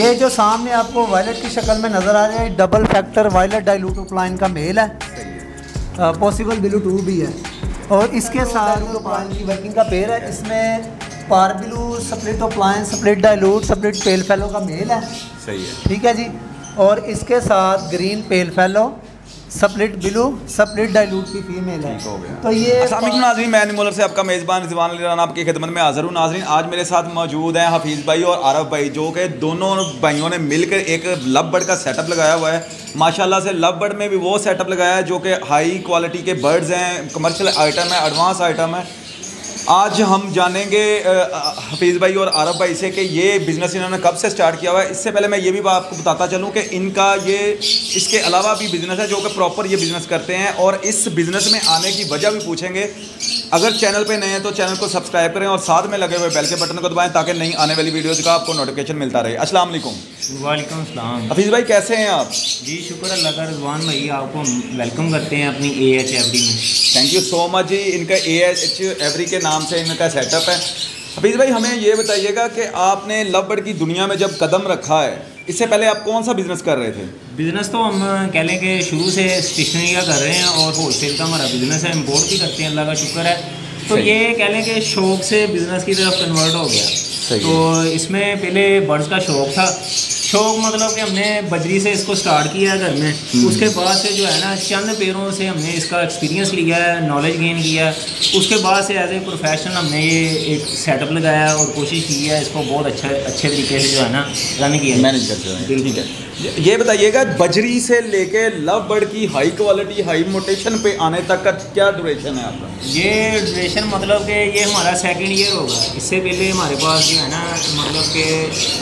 ये जो सामने आपको वायलेट की शक्ल में नज़र आ रहा है double factor violet dilute opaline का मेल है। पॉसिबल ब्लू टू भी है। और इसके साथ की वर्किंग का पेड़ है इसमें parblue split opaline split dilute split pale fallow का मेल है। सही है। ठीक है जी। और इसके साथ green pale fallow split blue split dilute की फीमेल है। हो गया। तो ये अस्सलाम नाजरीन मैं निमोलर से आपका मेज़बान रिजवान आपकी खिदमत में हाज़िर हूँ। नाजरीन आज मेरे साथ मौजूद हैं हफीज़ भाई और आरफ भाई जो कि दोनों भाइयों ने मिलकर एक लव बर्ड का सेटअप लगाया हुआ है। माशाल्लाह से लव बर्ड में भी वो सेटअप लगाया है जो कि हाई क्वालिटी के बर्ड्स हैं कमर्शियल आइटम है एडवांस आइटम है। आज हम जानेंगे हफीज़ भाई और आरफ भाई से कि ये बिज़नेस इन्होंने कब से स्टार्ट किया हुआ है। इससे पहले मैं ये भी आपको बताता चलूँ कि इनका ये, इसके अलावा भी बिज़नेस है जो कि प्रॉपर ये बिज़नेस करते हैं और इस बिज़नेस में आने की वजह भी पूछेंगे। अगर चैनल पे नए हैं तो चैनल को सब्सक्राइब करें और साथ में लगे हुए बेल के बटन को दबाएँ ताकि नई आने वाली वीडियोज़ का आपको नोटिफिकेशन मिलता रहे। अस्सलाम वालेकुम सलाम। हफीज़ भाई कैसे हैं आप? जी शुक्र अल्लाह का रजवान भाई आपको वेलकम करते हैं अपनी ए एच एवरी में। थैंक यू सो मच जी इनका ए एच एवरी के नाम से इनका सेटअप है। हफीज़ भाई हमें ये बताइएगा कि आपने लव बर्ड की दुनिया में जब कदम रखा है इससे पहले आप कौन सा बिज़नेस कर रहे थे? बिज़नेस तो हम कह लें कि शुरू से स्टेशनरी का कर रहे हैं और होलसेल का हमारा बिज़नेस है इम्पोर्ट भी करते हैं अल्लाह का शुक्र है। तो ये कह लें कि शौक से बिज़नेस की तरफ़ कन्वर्ट हो गया। तो इसमें पहले बर्ड्स का शौक था। शौक मतलब कि हमने बजरी से इसको स्टार्ट किया घर में। हम्म। उसके बाद से जो है ना चंद पेड़ों से हमने इसका एक्सपीरियंस लिया है नॉलेज गेन किया। है उसके बाद से एज ए प्रोफेशनल हमने ये एक सेटअप लगाया और कोशिश की है इसको बहुत अच्छा अच्छे तरीके से जो है ना रन किया। मैनेज करते हैं बिल्कुल। ठीक है। ये- बताइएगा बजरी से लेके लव बर्ड की हाई क्वालिटी हाई मोटेशन पे आने तक का क्या ड्यूरेशन है आपका? ये ड्यूरेशन मतलब कि ये हमारा सेकंड ईयर होगा। इससे पहले हमारे पास जो है ना मतलब कि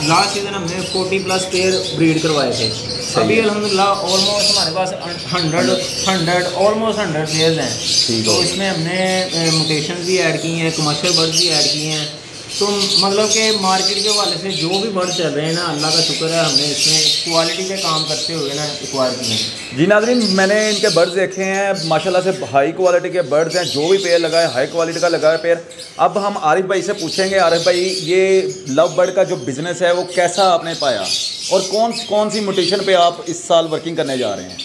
लास्ट सीज़न हमने 40 प्लस पेयर ब्रीड करवाए थे। अभी अल्हम्दुलिल्लाह ऑलमोस्ट हमारे पास hundred hundred almost hundred pairs हैं। तो इसमें हमने मोटेशन भी ऐड की हैं कमर्शियल बर्ड भी ऐड किए हैं। तो मतलब के मार्केट के हवाले से जो भी बर्ड चल रहे हैं ना अल्लाह का शुक्र है हमने इसमें क्वालिटी पे काम करते हुए ना एक्वायर किए हैं। जी नाजरीन मैंने इनके बर्ड्स देखे हैं माशाल्लाह से हाई क्वालिटी के बर्ड्स हैं जो भी पेयर लगाए हाई क्वालिटी का लगाए पेयर अब हम आरिफ भाई से पूछेंगे आरिफ भाई ये लव बर्ड का जो बिज़नेस है वो कैसा आपने पाया? और कौन कौन सी मोटेशन पर आप इस साल वर्किंग करने जा रहे हैं?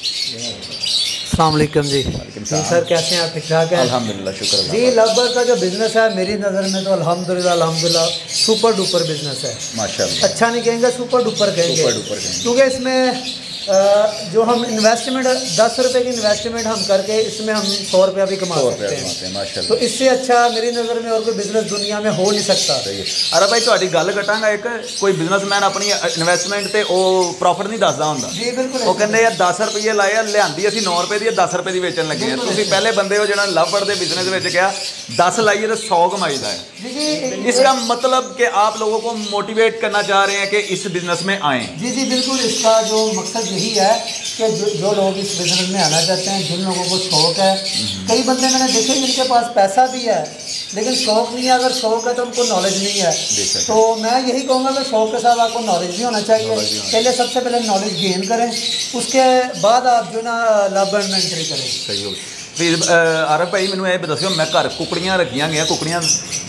अलैक्म जी। जी सर कैसे हैं? आप ठीक ठाक हैं? अल्हम्दुलिल्लाह शुक्र जी लवबर का जो बिज़नेस है मेरी नज़र में तो अल्हम्दुलिल्लाह अल्हम्दुलिल्लाह सुपर डुपर बिज़नेस है। माशाल्लाह। अच्छा नहीं कहेंगे सुपर डुपर कहेंगे। सुपर डुपर कहेंगे। क्योंकि इसमें जो हम इन्वेस्टमेंट दस रुपए की इन्वेस्टमेंट हम करके इसमें हम सौ रुपया भी कमा सौ रुपया सकते कमाते हैं हैं माशाल्लाह तो इससे अच्छा मेरी नज़र में और कोई बिज़नेस दुनिया में हो नहीं सकता ਸਹੀ ਹੈ ਅਰੇ ਭਾਈ ਤੁਹਾਡੀ ਗੱਲ ਕਟਾਂਗਾ ਇੱਕ ਕੋਈ ਬਿਜ਼ਨਸਮੈਨ ਆਪਣੀ ਇਨਵੈਸਟਮੈਂਟ ਤੇ ਉਹ ਪ੍ਰੋਫਿਟ ਨਹੀਂ ਦੱਸਦਾ ਹੁੰਦਾ ਜੀ ਬਿਲਕੁਲ ਉਹ ਕਹਿੰਦੇ ਯਾਰ 10 ਰੁਪਏ ਲਾਏ ਆ ਲਿਆਂਦੀ ਅਸੀਂ 9 ਰੁਪਏ ਦੀ ਆ 10 ਰੁਪਏ ਦੀ ਵੇਚਣ ਲੱਗੇ ਆ ਤੁਸੀਂ ਪਹਿਲੇ ਬੰਦੇ ਹੋ ਜਿਹੜਾ ਲਵਬਰਡ ਦੇ ਬਿਜ਼ਨਸ ਵਿੱਚ ਗਿਆ 10 ਲਾਈਏ ਤਾਂ 100 ਕਮਾਈਦਾ ਹੈ जी जी इसका मतलब कि आप लोगों को मोटिवेट करना चाह रहे हैं कि इस बिजनेस में आएं जी जी बिल्कुल इसका जो मकसद यही है कि जो, जो लोग इस बिज़नेस में आना चाहते हैं जिन लोगों को शौक है कई बंदे मैंने देखे जिनके पास पैसा भी है लेकिन शौक नहीं है। अगर शौक है तो उनको नॉलेज नहीं है। तो मैं यही कहूँगा कि शौक के साथ आपको नॉलेज भी होना चाहिए। पहले सबसे पहले नॉलेज गेन करें। उसके बाद आप जो ना लाभ एडमेंट्री करें। ਫਿਰ ਆਰਫ ਭਾਈ ਮੈਨੂੰ ਇਹ ਦੱਸਿਓ ਮੈਂ ਘਰ ਕੁਕੜੀਆਂ ਰੱਖੀਆਂ ਗਈਆਂ ਕੁਕੜੀਆਂ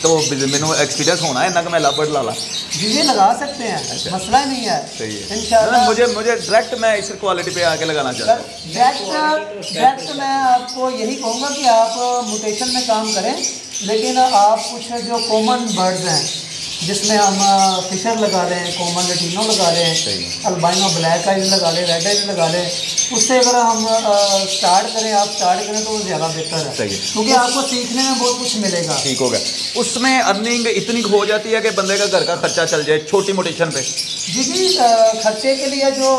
ਤੋਂ ਬਿਜ਼- ਮੈਨੂੰ ਐਕਸਪੀਰੀਅੰਸ ਹੋਣਾ ਹੈ ਨਾ ਕਿ ਮੈਂ ਲਵਬਰਡ ਲਾ ਲਾ जी जी लगा सकते हैं मसला ही नहीं है सही है इंशाल्लाह मुझे मुझे डायरेक्ट मैं इस क्वालिटी पे आके लगाना चाहता हूँ डायरेक्ट डायरेक्ट मैं आपको यही कहूँगा कि आप मोटेशन में काम करें लेकिन आप कुछ जो कॉमन बर्ड्स हैं जिसमें हम फिशर लगा रहे हैं कॉमन लटीनो लगा रहे हैं अल्बाइनो ब्लैक आइज़ लगा लें रेड आइज़ लगा लें उससे अगर हम स्टार्ट करें आप स्टार्ट करें तो वो ज़्यादा बेहतर है। सही। क्योंकि आपको सीखने में बहुत कुछ मिलेगा। ठीक हो गया। उसमें अर्निंग इतनी हो जाती है कि बंदे का घर का खर्चा चल जाए छोटी मोटेशन पे। जी जी खर्चे के लिए जो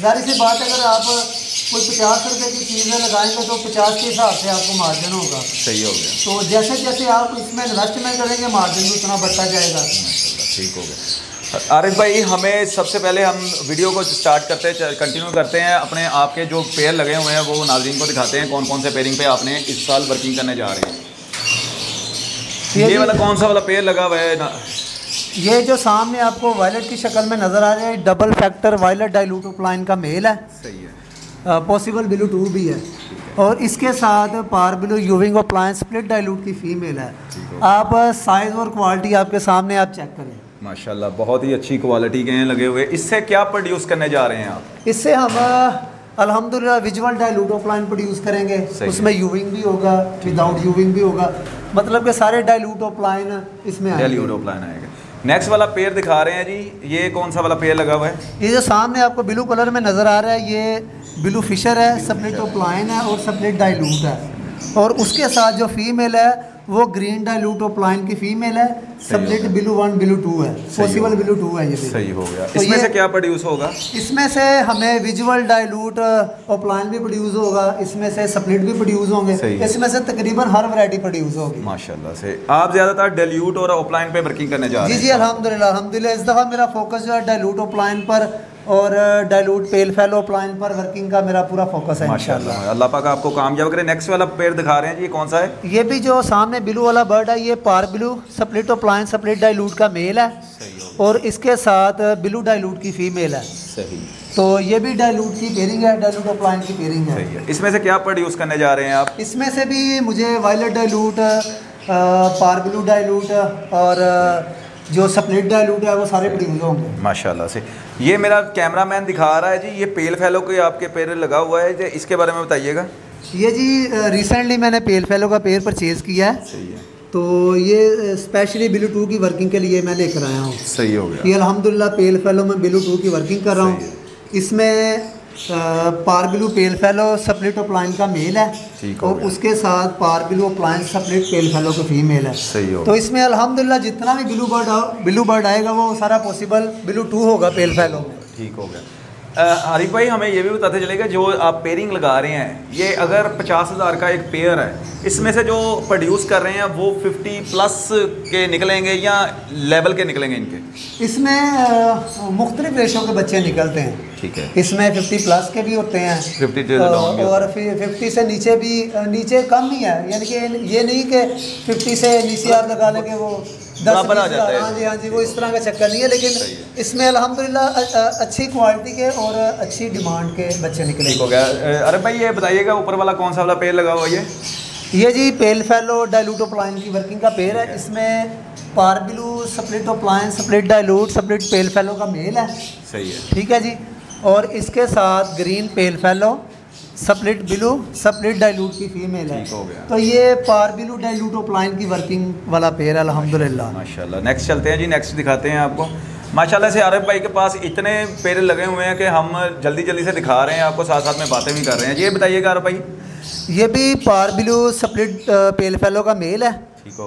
ज़ाहिर सी बात अगर आप कोई पचास रुपए की चीज़ें लगाएँगे तो पचास के हिसाब से आपको मार्जिन होगा। सही हो गया। तो जैसे जैसे आप इसमें इन्वेस्टमेंट करेंगे मार्जिन भी उतना बढ़ता जाएगा। ठीक हो गया। आरिफ भाई हमें सबसे पहले हम वीडियो को स्टार्ट करते हैं कंटिन्यू करते हैं। अपने आपके जो पेयर लगे हुए हैं वो नाजरीन को दिखाते हैं कौन कौन से पेयरिंग पे आपने इस साल वर्किंग करने जा रहे हैं। ये वाला कौन सा वाला पेयर लगा हुआ है? ना ये जो सामने आपको वायलेट की शक्ल में नज़र आ रहा है डबल फैक्टर वायलेट डाइलूटोप्लाइन का मेल है। सही है। पॉसिबल ब्लू टू भी है। और इसके साथ पार ब्लू यूविंग अप्लायंस स्प्लिट डाइलूट की फीमेल है। आप साइज़ और क्वालिटी आपके सामने आप चेक करें। माशाल्लाह बहुत ही अच्छी क्वालिटी के हैं लगे हुए। इससे क्या प्रोड्यूस करने जा रहे हैं आप? इससे हम अल्हम्दुलिल्लाह विजुअल डायलूट ऑफलाइन प्रोड्यूस करेंगे। उसमें यूविंग भी होगा विदाउट यूविंग भी होगा। मतलब के सारे डायलूट ऑफलाइन इसमें आएँगे। डेली प्लान आएगा। नेक्स्ट वाला पेयर दिखा रहे हैं जी। ये कौन सा वाला पेयर लगा हुआ है? ये जो सामने आपको ब्लू कलर में नज़र आ रहा है ये ब्लू फिशर है सप्लेट ऑफलाइन है और सप्लेट डायलूट है। और उसके साथ जो फीमेल है वो ग्रीन डायलूट ऑफलाइन की फीमेल है split blue one blue two है पॉसिबल ब्लू टू है ये सही हो गया। तो इसमें से क्या प्रोड्यूस होगा? इसमें से हमें विजुअल डायलूट ऑफलाइन भी प्रोड्यूस होगा। इसमें से सप्लिट भी प्रोड्यूस होंगे। इसमें से तकरीबन हर वैरायटी प्रोड्यूस होगी। माशाल्लाह से। आप ज़्यादातर डेल्यूट और ऑफलाइन पे वर्किंग करने जा रहे हैं। जी जी अल्हम्दुलिल्लाह अल्हम्दुलिल्लाह इस दफ़ा मेरा फोकस जो है डायलूट ऑफलाइन पर और डायलूट पेल फेलो ऑफलाइन पर वर्किंग का मेरा पूरा फोकस है इंशाल्लाह। माशाल्लाह। अल्लाह पाक आपको कामयाब करे। नेक्स्ट वाला पेयर दिखा रहे हैं जी ये कौन सा है? ये भी जो सामने ब्लू वाला बर्ड है ये parblue split opaline split dilute का मेल है। और इसके साथ ब्लू डायलूट की फीमेल है। सही। तो ये भी डायलूट की पेयरिंग है डायलूट ऑफलाइन की पेयरिंग है। है। इसमें से क्या प्रोड्यूस करने जा रहे हैं आप? इसमें से भी मुझे वायलेट डाइलूट पार ब्लू डाइलूट और जो सप्लिट डायलूट है वो सारे प्रोड्यूस होंगे। माशाल्लाह से। ये मेरा कैमरामैन दिखा रहा है जी ये पेल फैलो के आपके पेड़ लगा हुआ है जी इसके बारे में बताइएगा। ये जी रिसेंटली मैंने पेल फैलो का पेयर परचेज़ किया है। सही है। तो ये स्पेशली बिलू टू की वर्किंग के लिए मैं लेकर आया हूँ। सही हो गया। ये अल्हम्दुलिल्लाह पेल फैलो में बिलू टू की वर्किंग कर रहा हूँ। इसमें पार बिलू पेल फैलो सप्लिट अप्लाइन का मेल है और उसके साथ parblue opaline split pale fallow का फीमेल है। सही हो तो इसमें अल्हम्दुलिल्लाह जितना भी ब्लू बर्ड ब्लू बर्ड आएगा वो सारा पॉसिबल ब्लू टू होगा पेल फैलो में। ठीक हो गया। आरिफ भाई हमें ये भी बताते चलेगा जो आप पेयरिंग लगा रहे हैं ये अगर पचास हज़ार का एक पेयर है इसमें से जो प्रोड्यूस कर रहे हैं वो फिफ्टी प्लस के निकलेंगे या लेवल के निकलेंगे इनके? इसमें मुख्तलिफ़ रेशों के बच्चे निकलते हैं। ठीक है। इसमें 50 प्लस के भी होते हैं। 50 से down भी और 50 से नीचे भी नीचे कम ही है। यानी कि ये नहीं कि 50 से नीचे आप लगा लेंगे वो। बराबर आ जाता है। हाँ जी हाँ जी वो इस तरह का चक्कर नहीं है लेकिन इसमें अल्हम्दुलिल्लाह अच्छी क्वालिटी के और अच्छी डिमांड के बच्चे निकले। हो गया। अरे भाई ये बताइएगा ऊपर वाला कौन सा वाला पेड़ लगा हुआ ये? ये जी पेल फैलो डायलूटो प्लाइन की वर्किंग का पेड़ है। इसमें parblue split opaline split dilute split pale fallow का मेल है। सही है। ठीक है जी। और इसके साथ green pale fallow split blue split dilute की फीमेल है। ठीक हो गया। तो ये पार बिलू डाइल्यूट ऑफलाइन की वर्किंग वाला पेयर है अल्हम्दुलिल्लाह। माशाल्लाह। नेक्स्ट चलते हैं जी नेक्स्ट दिखाते हैं आपको। माशाल्लाह से आरिफ भाई के पास इतने पेड़ लगे हुए हैं कि हम जल्दी जल्दी से दिखा रहे हैं आपको साथ साथ में बातें भी कर रहे हैं। ये बताइएगा आरिफ भाई। ये भी पार बिलू सप्लिट पेल फैलो का मेल है।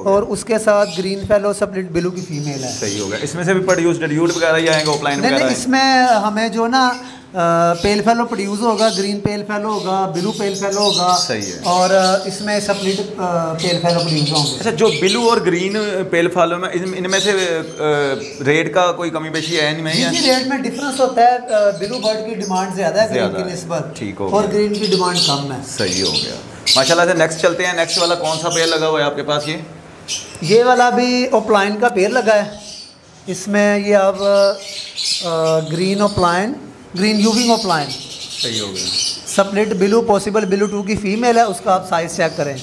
और उसके साथ ग्रीन फैलो सप्लिट बिलू की फीमेल है। सही हो गया। इसमें से भी प्रोड्यूस वगैरह ही आएँगे ऑफलाइन नहीं नहीं इसमें हमें जो ना पेल फैलो प्रोड्यूस होगा ग्रीन पेल फैलो होगा ब्लू पेल फैलो होगा सही है। और इसमें सप्लिट पेल फैलो प्रोड्यूस होंगे। अच्छा जो ब्लू और ग्रीन पेल फॉलो में इनमें से रेट का कोई कमी पेशी है इनमें जी रेट में डिफरेंस होता है ब्लू बर्ड की डिमांड ज़्यादा है ग्रीन की। नस्बत ठीक हो और ग्रीन की डिमांड कम है। सही हो गया। माशाल्लाह से नेक्स्ट चलते हैं। नेक्स्ट वाला कौन सा पेड़ लगा हुआ है आपके पास ये? ये वाला भी ओपलाइन का पेड़ लगा है। इसमें ये अब ग्रीन ओपलाइन ग्रीन यूविंग ओपलाइन सही हो गया। Split blue possible blue two की फ़ीमेल है उसका आप साइज़ चेक करें।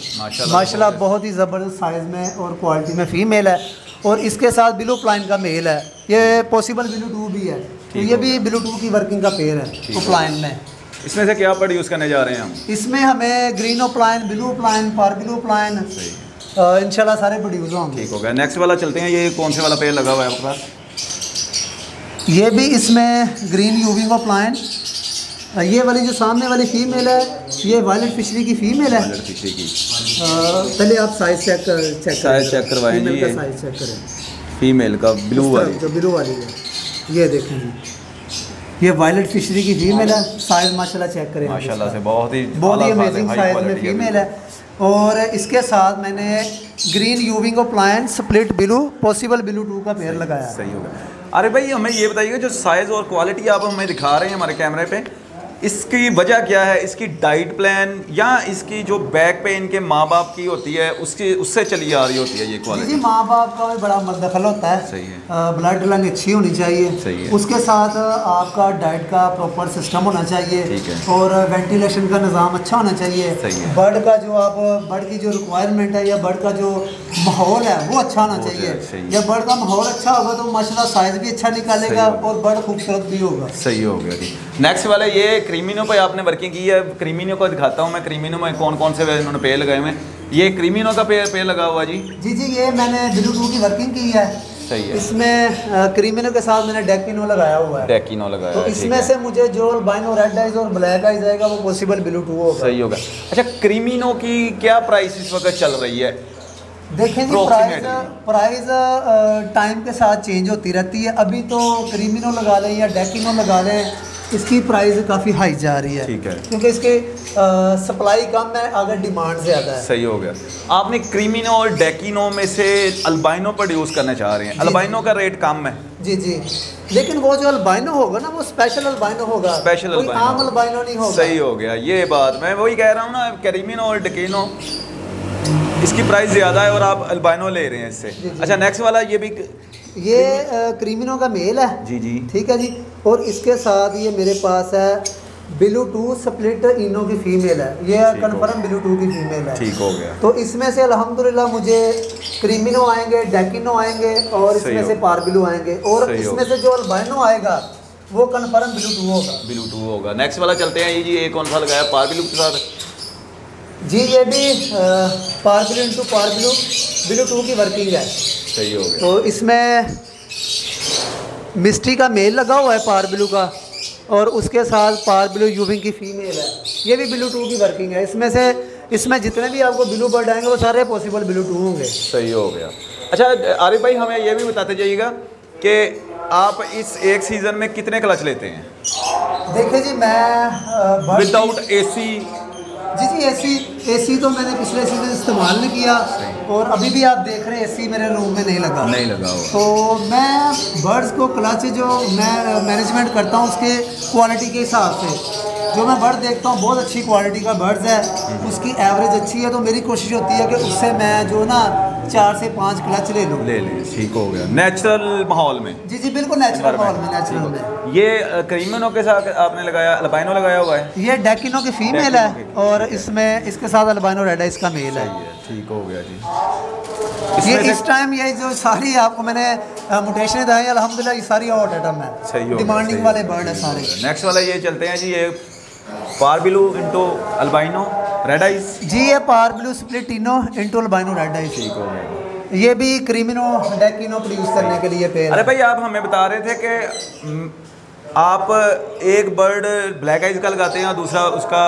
माशाल्लाह, बहुत ही ज़बरदस्त साइज़ में और क्वालिटी में फ़ीमेल है। और इसके साथ ब्लू प्लाइन का मेल है। ये पॉसिबल ब्लू टू भी है। तो ये भी ब्लू टू की वर्किंग का पेड़ है ओपलाइन में। इसमें से क्या प्रोड्यूस करने जा रहे हैं हम? इसमें हमें green opaline blue opaline parblue opaline सही। इंशाल्लाह सारे प्रोड्यूस होंगे। ठीक हो गया। नेक्स्ट वाला चलते हैं। ये कौन से वाला पेड़ लगा हुआ है आपके पास? ये भी इसमें ग्रीन यूविंग ओपलाइन ये वाली जो सामने वाली फीमेल है ये वायलेट फिशरी की फीमेल है। वायलेट फिशरी की। पहले आप साइज़ चेक कर चेक Size check करवाएँ जी, फीमेल का ये। साइज़ चेक करें। फीमेल का ब्लू वाली। जो ब्लू वाली है। ये देखें ये वायलेट फिशरी की फीमेल है। साइज़ माशाल्लाह चेक करें। माशाल्लाह से बहुत ही बहुत ही अमेजिंग साइज़ में फीमेल है। और इसके साथ मैंने green euwing appliance split blue possible blue two का पेयर लगाया। सही होगा अरे भाई, हमें ये बताइएगा जो साइज़ और क्वालिटी आप हमें दिखा रहे हैं हमारे कैमरे पे इसकी वजह क्या है इसकी डाइट प्लान या इसकी जो बैक पे इनके माँ बाप की होती है उसकी उससे चली आ रही होती है ये क्वालिटी जी माँ बाप का भी बड़ा मदखल होता है सही है। ब्लड लाइन अच्छी होनी चाहिए सही है। उसके साथ आपका डाइट का प्रॉपर सिस्टम होना चाहिए ठीक है। और वेंटिलेशन का निज़ाम अच्छा होना चाहिए सही है। बर्ड का जो आप बर्ड की जो रिक्वायरमेंट है या बर्ड का जो माहौल है वो अच्छा होना तो चाहिए। जब बर्ड का माहौल अच्छा होगा तो माशाल्लाह साइज़ भी अच्छा निकालेगा और बर्ड खूबसूरत भी होगा सही हो गया जी नेक्स्ट वाला ये क्रीमिनो पे आपने वर्किंग की है क्रीमिनो को दिखाता हूँ मैं क्रीमिनो में कौन कौन से इन्होंने पेड़ लगाए हुए ये क्रीमिनो का पेड़ पेड़ लगा हुआ जी? जी जी ये मैंने ब्लू टू की वर्किंग की है। सही है। इसमें क्रीमिनो के साथ मैंने डेकिनो लगाया हुआ है। डेकिनो लगाया तो इसमें से मुझे जो अल्बाइनो रेड आइज़ और ब्लैक आइज़ आएगा वो पॉसिबल ब्लू टू होगा। सही होगा। अच्छा क्रीमिनो की क्या प्राइस इस वक्त चल रही है? देखें जी प्राइस प्राइस टाइम के साथ चेंज होती रहती है। अभी तो क्रीमिनो लगा लें या डेकिनो लगा लें इसकी प्राइस काफ़ी हाई जा रही है। ठीक है। क्योंकि इसकी सप्लाई कम है अगर डिमांड ज़्यादा है। सही हो गया। आपने क्रीमिनो और डेकिनो में से अल्बाइनो प्रोड्यूस करना चाह रहे हैं। अल्बाइनो का रेट कम है। जी जी। लेकिन वो जो अल्बाइनो होगा ना वो स्पेशल अल्बाइनो होगा। स्पेशल कोई आम अल्बाइनो नहीं होगा। सही हो गया ये बात। मैं वही कह रहा हूँ ना क्रीमिनो और डेकिनो इसकी प्राइस ज़्यादा है और आप अल्बाइनो ले रहे हैं इससे। अच्छा नेक्स्ट वाला ये भी ये क्रीमिनो का मेल है? जी जी। ठीक है जी। और इसके साथ ये मेरे पास है बिलू टू स्प्लिट इनो की फीमेल है। ये कन्फर्म बिलू टू की फीमेल है। ठीक हो गया। तो इसमें से अल्हम्दुलिल्लाह मुझे क्रीमिनो आएँगे डेकिनो आएँगे और इसमें से पार पारबिलू आएँगे। और इसमें से जो अल्बाइनो आएगा वो कन्फर्म बिलू टू होगा। बिलू टू होगा। नेक्स्ट वाला चलते हैं जी ये कौन सा लगाया? पारबिलू के साथ? जी ये भी parblue into parblue blue two की वर्किंग है। सही हो गया। तो इसमें मिस्ट्री का मेल लगा हुआ है पार ब्लू का और उसके साथ पार ब्लू यूविंग की फीमेल है। ये भी ब्लू टू की वर्किंग है। इसमें से इसमें जितने भी आपको ब्लू बर्ड आएँगे वो सारे पॉसिबल ब्लू टू होंगे। सही हो गया। अच्छा आरिफ भाई हमें ये भी बताते जाइएगा कि आप इस एक सीज़न में कितने क्लच लेते हैं? देखिए जी मैं विदाउट एसी जी जी एसी एसी तो मैंने पिछले सीज़न इस्तेमाल नहीं किया और अभी भी आप देख रहे हैं एसी मेरे रूम में नहीं लगा। नहीं लगा हुआ। तो मैं बर्ड्स को क्लच जो मैं मैनेजमेंट करता हूँ उसके क्वालिटी के हिसाब से। जो मैं बर्ड देखता हूँ बहुत अच्छी क्वालिटी का बर्ड्स है उसकी एवरेज अच्छी है तो मेरी कोशिश होती है कि उससे मैं जो ना चार से पाँच क्लच ले लूँ। ले लें ठीक हो गया। नेचुरल माहौल में। जी जी बिल्कुल नेचुरल माहौल में नेचुरल में। ये क्रीमिनो के साथ आपने लगाया अल्बाइनो लगाया हुआ है? ये डेकिनो की फीमेल है और इसमें इसके साथ अल्बाइनो रेड है इसका मेल है। ठीक हो गया जी। ये इस टाइम ये जो सारी आपको मैंने मुटेशन दी है अल्हम्दुलिल्लाह ये सारी हॉट आइटम है। डिमांडिंग वाले बर्ड है सारे। नेक्स्ट वाला ये चलते हैं जी ये parblue into albino red eyes जी ये parblue split ino into albino red है ठीक हो गया। ये भी क्रीमिनो डेकिनो प्रोड्यूस करने के लिए पेड़ अरे भाई आप हमें बता रहे थे कि हम्म, आप एक बर्ड ब्लैक आइज़ का लगाते हैं और दूसरा उसका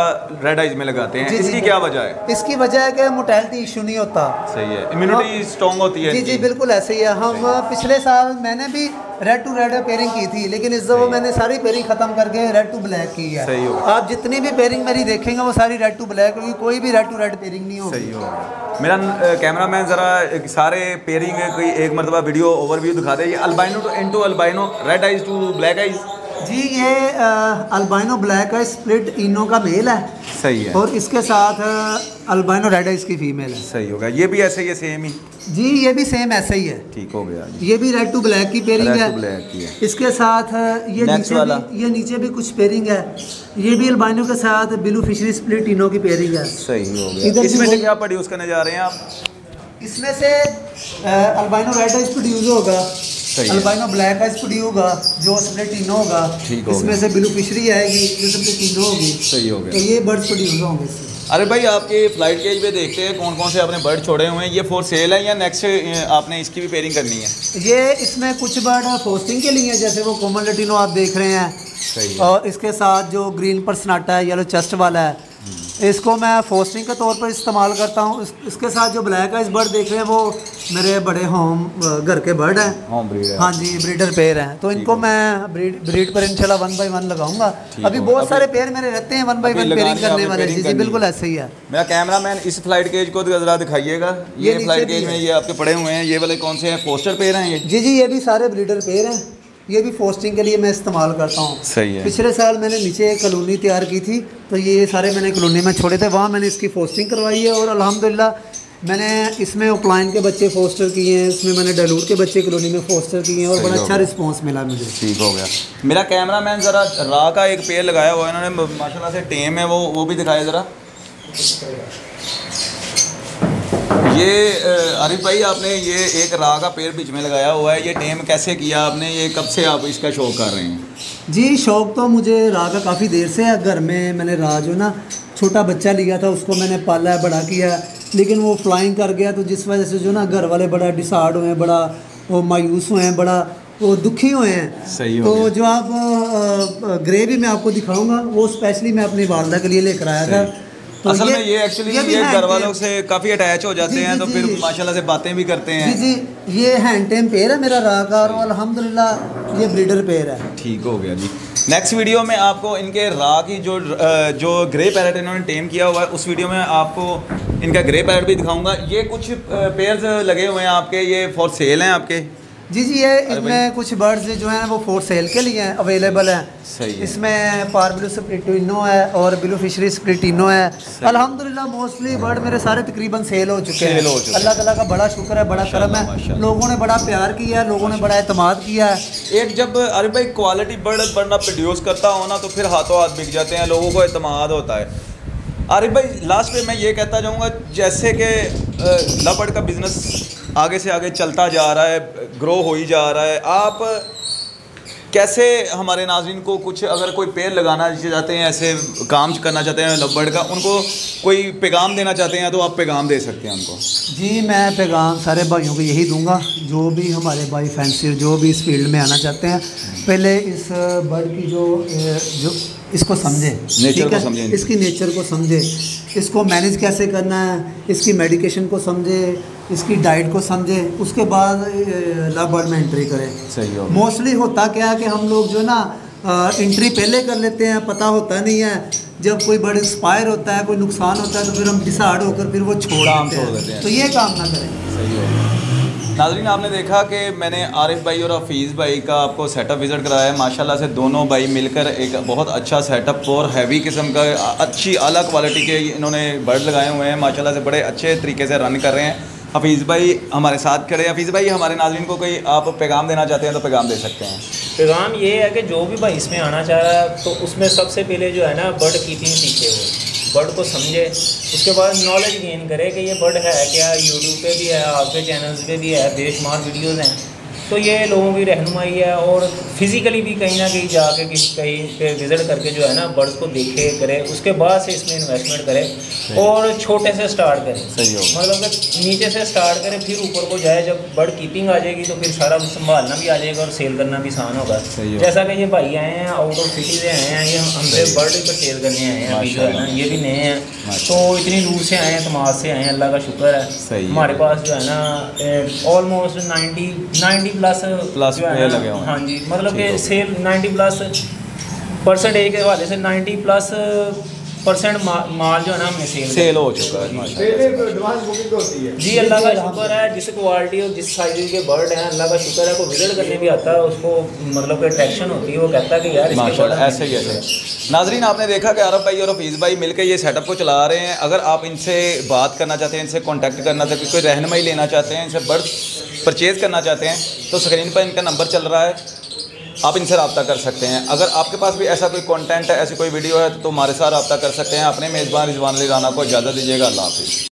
रेड आइज़ में लगाते हैं। जी, इसकी जी। क्या वजह है? इसकी वजह है कि मोटेलिटी इशू नहीं होता। सही है। इम्यूनिटी स्ट्रॉन्ग होती है जी जी बिल्कुल ऐसे ही है। हम पिछले साल मैंने भी रेड टू रेड पेयरिंग की थी लेकिन इस दफ़ा मैंने सारी पेयरिंग खत्म करके रेड टू ब्लैक की है। सही। आप जितनी भी पेयरिंग मेरी देखेंगे वो सारी रेड टू ब्लैक होगी कोई भी रेड टू रेड पेयरिंग नहीं होगी। सही हो गया मेरा कैमरा मैन ज़रा सारे पेयरिंग कोई एक मरतबा वीडियो ओवरव्यू दिखा दे। ये albino two into albino red eyes two black eyes जी ये अल्बाइनो ब्लैक है स्प्लिट इनो का मेल है। सही है। और इसके साथ अल्बाइनो रेड है इसकी फीमेल है। सही होगा। ये भी ऐसे ही है सेम ही? जी ये भी सेम ऐसा ही है। ठीक हो गया ये भी रेड टू ब्लैक की पेयरिंग है। की है। इसके साथ ये नीचे भी ये नीचे भी कुछ पेयरिंग है। ये भी अल्बाइनो के साथ ब्लू फिशरी स्प्लिट इनो की पेयरिंग है। सही हो गया। इसमें से क्या प्रोड्यूस करने जा रहे हैं आप? इसमें से अल्बाइनो रेड आइज़ प्रोड्यूस होगा। है। अल्बाइनो ब्लैक आइज़ प्रोड्यूस होगा जो स्प्लिट इनो होगा ठीक हो इसमें से ब्लू फिशरी आएगी जो स्प्लिट इनो होगी। सही हो गया। तो ये बर्ड्स प्रोड्यूस होंगे अरे भाई आपके फ़्लाइट केज पे देखते हैं कौन कौन से आपने बर्ड छोड़े हुए हैं। ये फॉर सेल है या नेक्स्ट आपने इसकी भी पेयरिंग करनी है? ये इसमें कुछ बर्ड फोस्टिंग के लिए हैं, जैसे वो कोमल लटिनो आप देख रहे हैं। सही है। और इसके साथ जो ग्रीन पर सनाटा है येलो चेस्ट वाला है इसको मैं फोस्टिंग के तौर पर इस्तेमाल करता हूँ। इस, इसके साथ जो ब्लैक आइज़ बर्ड देख रहे हैं वो मेरे बड़े होम घर के बर्ड हैं। होम ब्रीड हाँ। जी ब्रीडर पेयर हैं। तो इनको मैं ब्रीड ब्रीड पर इंशाल्लाह वन बाय वन लगाऊँगा। अभी बहुत सारे पेयर मेरे रहते हैं वन बाय अभी वन पेयरिंग करने वाले। जी जी बिल्कुल ऐसे ही है। मेरा कैमरा मैन इस फ़्लाइट केज को जरा दिखाइएगा। ये ये फ़्लाइट केज में ये आपके पड़े हुए हैं। ये वाले कौन से हैं? पोस्टर पेयर हैं ये? जी जी ये भी सारे ब्रीडर पेयर हैं। ये भी पोस्टिंग के लिए मैं इस्तेमाल करता हूँ। सही है। पिछले साल मैंने नीचे एक कॉलोनी तैयार की थी तो ये सारे मैंने कॉलोनी में छोड़े थे वहाँ मैंने इसकी पोस्टिंग करवाई है और अलहमदिल्ला मैंने इसमें ओपलाइन के बच्चे फोस्टर किए हैं इसमें मैंने डलूर के बच्चे कॉलोनी में फोस्टर किए हैं और बड़ा अच्छा गया। रिस्पॉन्स मिला मुझे। ठीक हो गया। मेरा कैमरा मैन ज़रा रा का एक पेड़ लगाया हुआ है इन्होंने माशाल्लाह से टेम है वो वो भी दिखाया ज़रा। ये आरिफ भाई आपने ये एक राह का पेड़ बीच में लगाया हुआ है। ये टेम कैसे किया आपने? ये कब से आप इसका शौक कर रहे हैं? जी शौक तो मुझे राह का काफ़ी देर से है। घर में मैंने रा जो ना छोटा बच्चा लिया था उसको मैंने पाला है बड़ा किया लेकिन वो फ्लाइंग कर गया तो जिस वजह से जो ना घर वाले बड़ा डिसार्ड हुए हैं बड़ा वो मायूस हुए हैं बड़ा वो दुखी हुए हैं। सही हो तो। जो आप ग्रे भी मैं आपको दिखाऊँगा वो स्पेशली मैं अपनी वालदा के लिए लेकर आया था। तो असल में ये एक्चुअली भी ये घर वालों से काफ़ी अटैच हो जाते जी, हैं जी, तो जी, फिर माशाल्लाह से बातें भी करते हैं। जी ये हैंड टेम पेयर है मेरा रा का और ये ब्रीडर पेयर है। ठीक हो गया जी। नेक्स्ट वीडियो में आपको इनके रा की जो जो ग्रे पैरेट इन्होंने टेम किया हुआ है उस वीडियो में आपको इनका ग्रे पैरेट भी दिखाऊँगा। ये कुछ पेयर्स लगे हुए हैं आपके ये फॉर सेल हैं आपके। जी जी ये इसमें कुछ बर्ड्स जो हैं वो फोर सेल के लिए हैं अवेलेबल हैं। सही है। इसमें पारब्लू स्प्रिटिनो है और ब्लू फिशरी स्प्रिटिनो है। अल्हम्दुलिल्लाह मोस्टली बर्ड मेरे सारे तकरीबन सेल हो चुके हैं। अल्लाह ताला का बड़ा शुक्र है बड़ा करम है। लोगों ने बड़ा प्यार किया है लोगों ने बड़ा एतमाद किया है। एक जब अरे भाई क्वालिटी बर्ड बंदा प्रोड्यूस करता हो ना तो फिर हाथों हाथ बिक जाते हैं लोगों को एतमाद होता है। आरिफ भाई लास्ट पे मैं ये कहता जाऊँगा, जैसे कि लबड़ का बिज़नेस आगे से आगे चलता जा रहा है ग्रो हो ही जा रहा है। आप कैसे हमारे नाजरीन को कुछ अगर कोई पेड़ लगाना चाहते हैं, ऐसे काम करना चाहते हैं लबड़ का, उनको कोई पैगाम देना चाहते हैं तो आप पैगाम दे सकते हैं उनको। जी, मैं पैगाम सारे भाइयों को यही दूँगा, जो भी हमारे भाई फैंसी जो भी इस फ़ील्ड में आना चाहते हैं। पहले इस बर्ड की जो जो इसको समझे। Nature को समझें। इसकी नेचर को समझे। इसको मैनेज कैसे करना है? इसकी मेडिकेशन को समझे। इसकी डाइट को समझे। उसके बाद ला बर्ड में एंट्री करें। सही हो। मोस्टली होता क्या है कि हम लोग जो ना एंट्री पहले कर लेते हैं पता होता नहीं है। जब कोई बर्ड इंस्पायर होता है कोई नुकसान होता है तो फिर हम डिसाइड होकर फिर वो छोड़ देते हैं। तो ये काम ना करें। सही हो। नाजरीन, आपने देखा कि मैंने आरिफ भाई और हफीज़ भाई का आपको सेटअप विज़िट कराया है। माशाल्लाह से दोनों भाई मिलकर एक बहुत अच्छा सेटअप और हैवी किस्म का अच्छी अला क्वालिटी के इन्होंने बर्ड लगाए हुए हैं। माशाल्लाह से बड़े अच्छे तरीके से रन कर रहे हैं। हफीज़ भाई हमारे साथ खड़े हैं। हफीज़ भाई, हमारे नाजरीन को कोई आप पैगाम देना चाहते हैं तो पैगाम दे सकते हैं। पैगाम ये है कि जो भी भाई इसमें आना चाह रहा है तो उसमें सबसे पहले जो है ना बर्ड कीपिंग सीखे वो बर्ड को समझे। उसके बाद नॉलेज गेन करे कि ये बर्ड है क्या? यूट्यूब पे भी है, आपके चैनल्स पे भी है बेशुमार वीडियोस हैं। तो ये लोगों की रहनुमाई है और फिज़िकली भी कहीं ना कहीं जाके किसी कहीं पे विज़िट करके जो है ना बर्ड्स को देखे करे उसके बाद से इसमें इन्वेस्टमेंट करे और छोटे से स्टार्ट करें। सही। मतलब कि नीचे से स्टार्ट करे फिर ऊपर को जाए जब बर्ड कीपिंग आ जाएगी तो फिर सारा कुछ संभालना भी आ जाएगा और सेल करना भी आसान होगा। जैसा कि ये भाई आए हैं आउट ऑफ़ सिटी से आए हैं ये हमसे बर्ड ही परचेज करने आए हैं अभी जो है ना ये भी नए हैं। तो इतनी दूर से आए हैं समाज से आए हैं अल्लाह का शुक्र है। हमारे पास जो है ना almost ninety ninety plus plus जो है लगे हुए हाँ। जी मतलब कि सेल नाइन्टी प्लस परसेंटेज के हवाले से नाइन्टी प्लस परसेंट माल जो है ना हमने सेल सेल हो चुका है माशाल्लाह। जी अल्लाह का शुक्र है जिस क्वालिटी और जिस साइज़ के बर्ड हैं अल्लाह का शुक्र है कोई विज़िट करने भी आता है उसको मतलब कि अट्रैक्शन होती है वो कहता है कि यार इसके माशाल्लाह ऐसे ही ऐसे नाजरीन आपने देखा कि अरब भाई और हफीज़ भाई मिलकर ये सेटअप को चला रहे हैं। अगर आप इनसे बात करना चाहते हैं इनसे कांटेक्ट करना चाहते हैं कोई रहनमाई लेना चाहते हैं इनसे बर्ड परचेज़ करना चाहते हैं तो स्क्रीन पर इनका नंबर चल रहा है। आप इनसे रबता कर सकते हैं। अगर आपके पास भी ऐसा कोई कंटेंट है, ऐसी कोई वीडियो है तो हमारे साथ रबता कर सकते हैं। अपने मेज़बान रिजवान राना को इजाज़त दीजिएगा। अल्लाह हाफिज़।